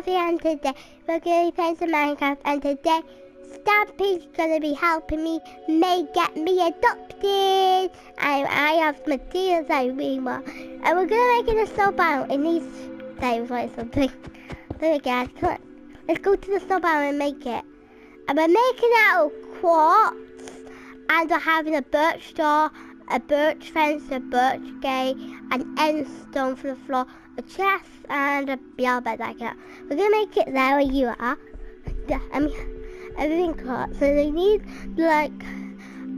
Chelsea and today we're going to playing some Minecraft and today Stampy's going to be helping me may get me adopted and I have materials I really want and we're going to make it a snowbound It needs days like something. There we go, come on. Let's go to the snowbound and make it. And we're making it out of quartz and we're having a birch door, a birch fence, a birch gate, an end stone for the floor, a chest and a bell bed like that. We're gonna make it there where you are. I mean um, everything cut. So they need like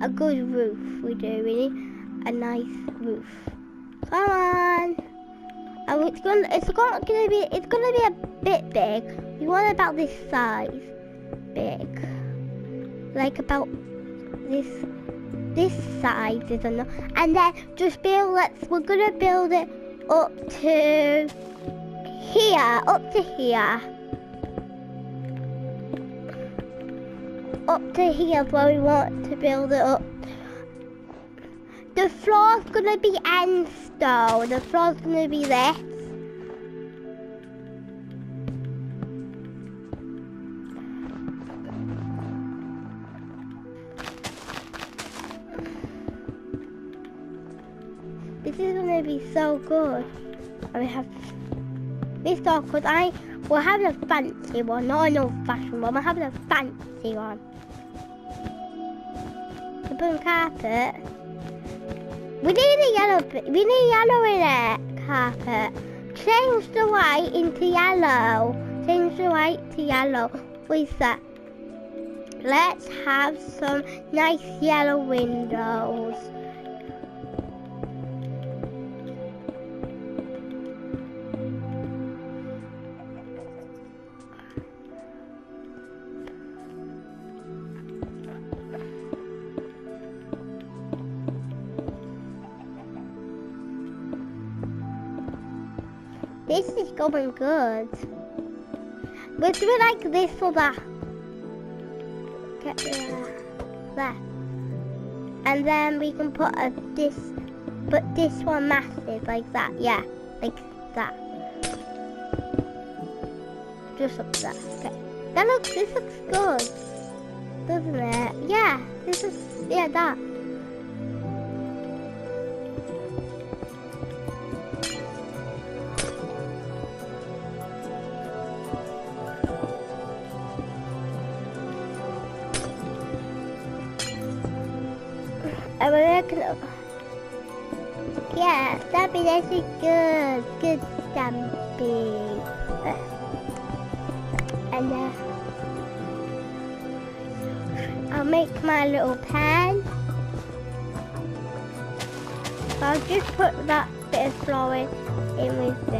a good roof. We do. We need a nice roof. Come on. And it's gonna it's gonna, gonna be it's gonna be a bit big. We want about this size. Big. Like about this this size is enough. And then just build let's we're gonna build it up to here, up to here. Up to here where we want to build it up. The floor's gonna be end stone. The floor's gonna be this. This is gonna be so good. I will have this dog because I we're having a fancy one, not an old fashioned one. We're having a fancy one. The blue carpet. We need a yellow. We need yellow in it. Carpet. Change the white into yellow. Change the white to yellow. What's that? Let's have some nice yellow windows. Going good. It like this for that. Get there. There. And then we can put a this, but this one massive like that. Yeah, like that. Just up there. Okay. That looks. This looks good, doesn't it? Yeah. This is. Yeah, that. Gonna. Yeah, this is good. Good, Stampy. And uh, I'll make my little pen. I'll just put that bit of flour in with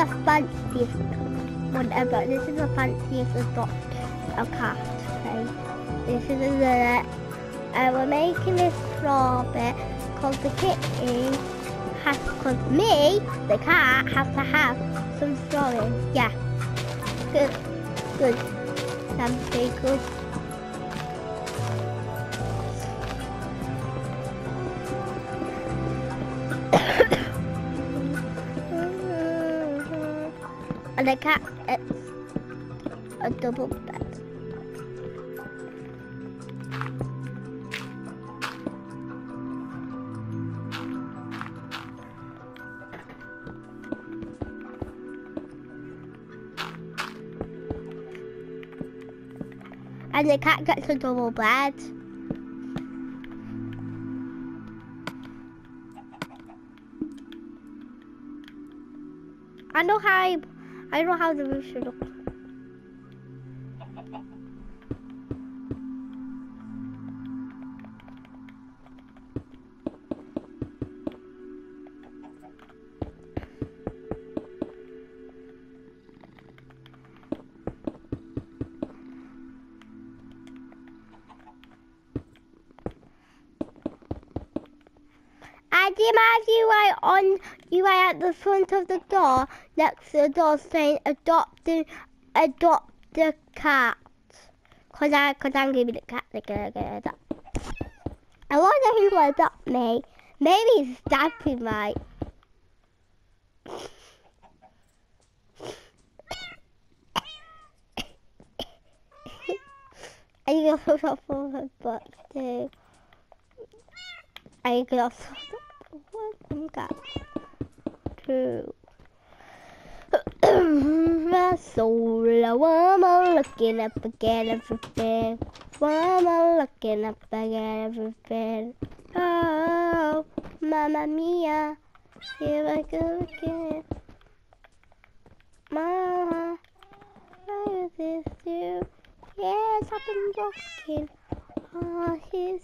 the fanciest one ever. This is the fanciest adopt a cat. Okay, this is the and uh, we're making this floor bit because the kitty has, because me, the cat, has to have some flooring. Yeah, good, good, something good. The cat it's a double bed. And the cat gets a double bed. I know how I, don't know how the roof should look. I you are on you are at the front of the door, next to the door saying adopt the, adopt the cat. Cause I, cause I'm giving the cat the uh, gonna adopt. I wonder who will adopt me. Maybe it's Stampy might. I can also for her book too. I can also welcome cat too. My soul, why am I looking up again everything? Why am I looking up again everything? Oh, mamma mia, here I go again. Mama, why is this you? Yes, I've been rocking. Oh, here's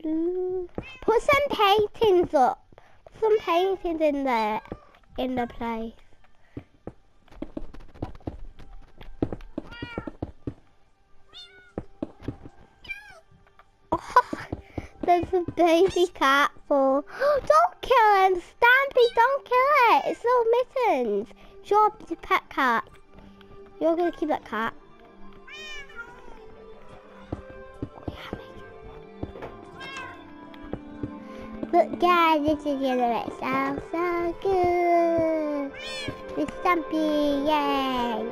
blue. Put some paintings up. Some paintings in there, in the place. Oh, there's a baby cat for. don't kill him, Stampy! Don't kill it. It's little mittens. It's a pet cat. You're gonna keep that cat. Look guys, this is gonna make sound so good. With Stumpy, yay!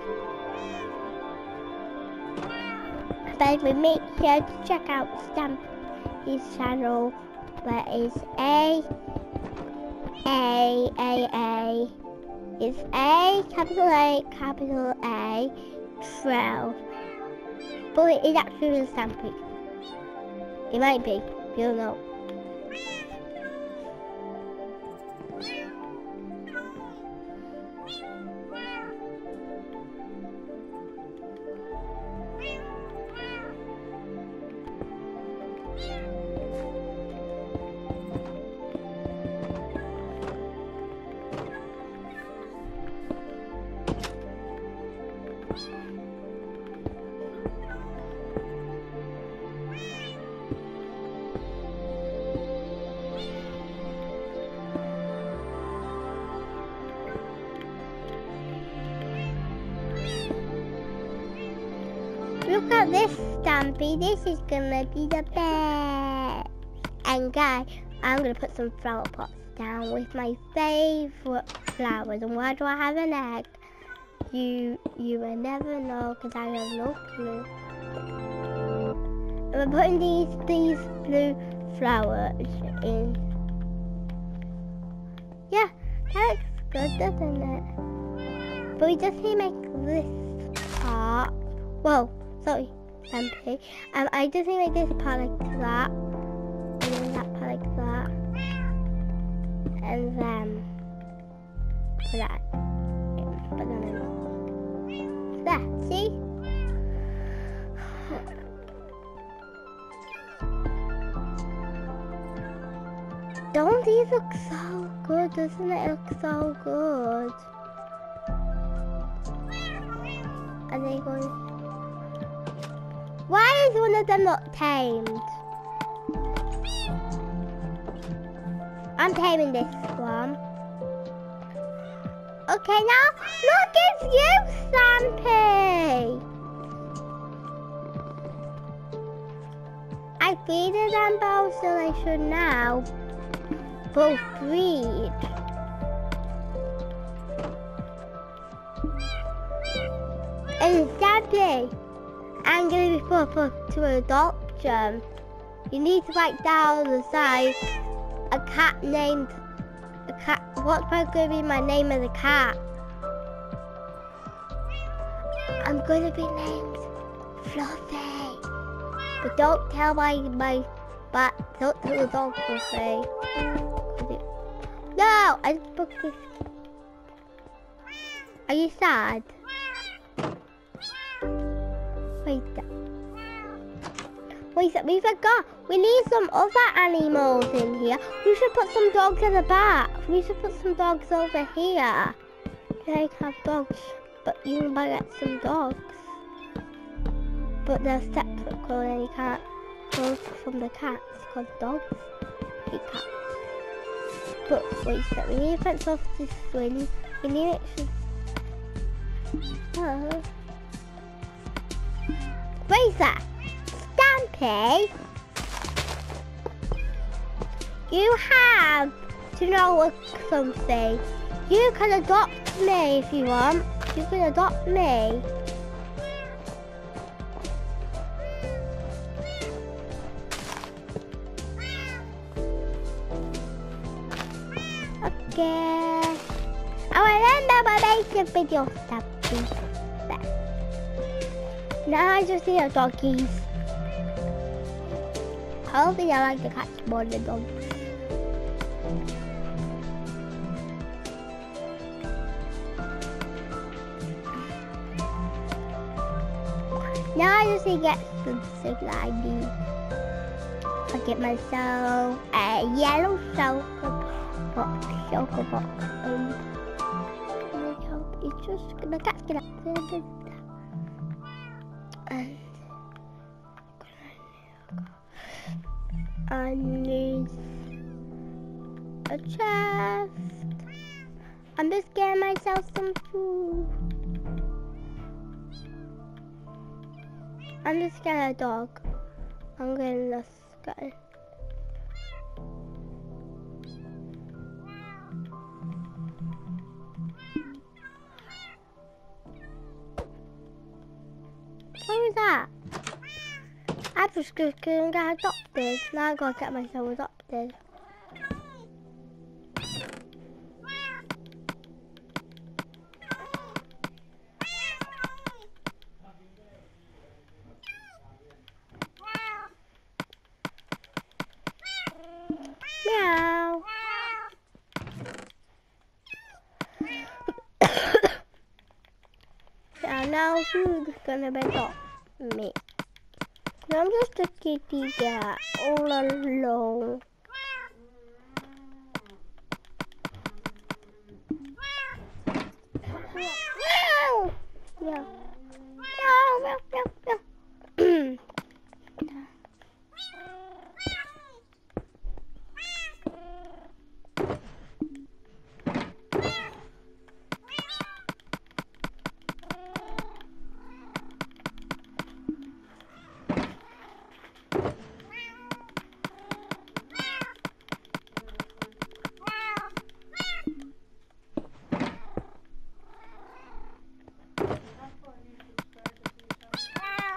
But we make sure to check out Stumpy's channel, where it's A A A A. It's A capital A capital A twelve. But it is actually Stampy. It might be, you don't know. うん。Look at this, Stampy. This is gonna be the best. And guys, I'm gonna put some flower pots down with my favorite flowers. And why do I have an egg? You you will never know because I have no clue. I'm putting these these blue flowers in. Yeah, that looks good, doesn't it? But we just need to make this part. Whoa sorry, MP. Um, I just need to make this part like that, and then that part like that, and then that but then there, see? Don't these look so good? Doesn't it look so good? Are they going? Why is one of them not tamed? I'm taming this one. Okay, now look, it's you, Stampy. I feeded them both, so they should now both breed. And Stampy. I'm going to be put up to adoption. You need to write down the side a cat named a cat. What's going to be my name as a cat? I'm going to be named Fluffy. But don't tell my my but don't tell the dog Fluffy. No, I just booked this. Are you sad? Wait. Wait, we forgot. We need some other animals in here. We should put some dogs in the back. We should put some dogs over here. They have dogs, but you can buy get some dogs. But they're separate because you can't go from the cats because dogs hate cats. But wait second, we need to fence off this swing. We need it to... Oh. Razor! Stampy! You have to know something. You can adopt me if you want. You can adopt me. Okay. I remember my making video stuff. Now I just see a doggies. Hopefully I like the cats more than dogs. Now I just need to get some stuff that I need. Get myself a yellow chocolate box, chocolate box. Um, it's just gonna catch it up. And I need a chest. I'm just getting myself some food. I'm just getting a dog. I'm getting this guy. That? I just couldn't get adopted. Now I gotta get myself adopted. Now who's gonna be adopt me? I'm just a kitty cat all alone. Meow. Meow, meow, meow, meow.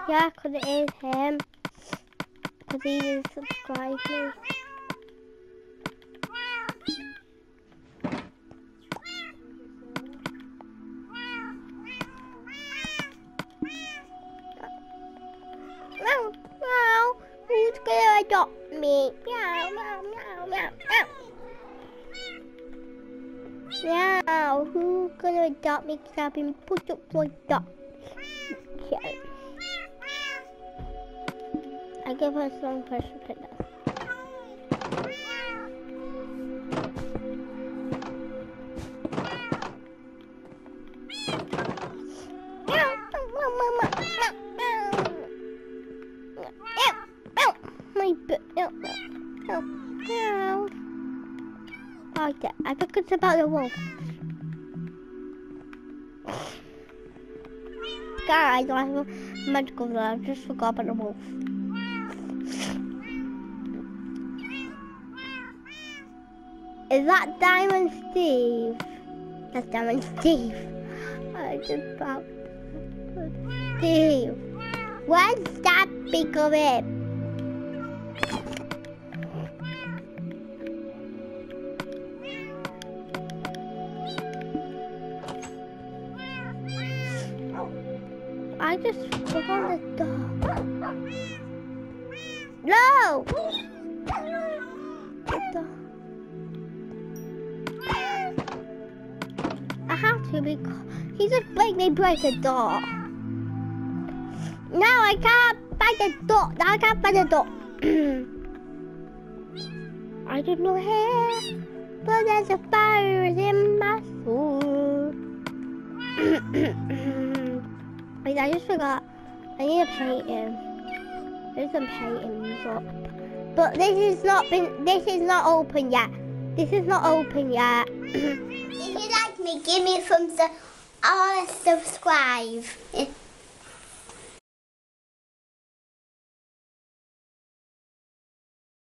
Yeah, 'cause it is him. 'Cause he didn't subscribe me. Meow, meow. Who's gonna adopt me? Meow, meow, meow, meow, meow. Meow, who's gonna adopt me? Cause I've been put up for adoption. I give her some pressure to. Okay, I think it's about the wolf. Guys, I have a medical that I just forgot about the wolf. Is that Diamond Steve? That's Diamond Steve. I just found Steve. Where's that big of it? I just forgot the dog. No! Just me break the door. Now I can't find the door. Now I can't find the door. I don't know hair, but there's a fire in my soul. Wait, I just forgot. I need a paint him. There's some paintings up. But this is not been this is not open yet. This is not open yet. if you like me, give me a thumbs up subscribe.